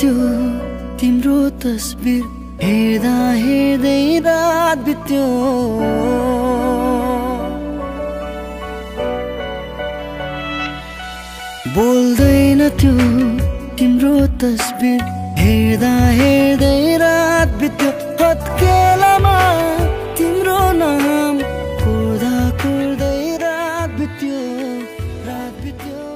त्यो तिम्रो तस्बिर हेर्दा हेर्दै रात बित्यो। बोल्दैन त्यो तिम्रो तस्बिर हेर्दा हेर्दै रात बित्यो। हत्केलामा तिम्रो नाम कोर्दा कोर्दै रात बित्यो। रात बित्यो।